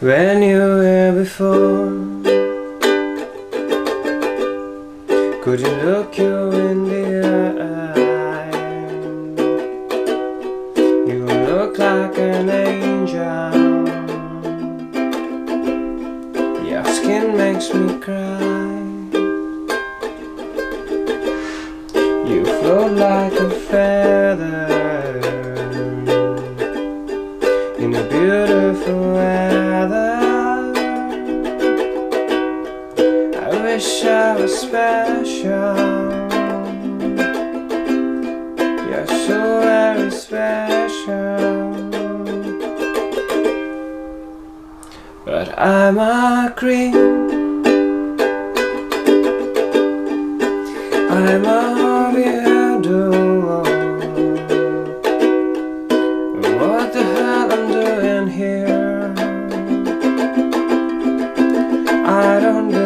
when you were before. Could you look you in the eye? You look like an angel. Your skin makes me cry. You float like a feather in a beautiful weather. Wish I was special. You're so very special. But I'm a creep. I'm a weirdo. What the hell I'm doing here? I don't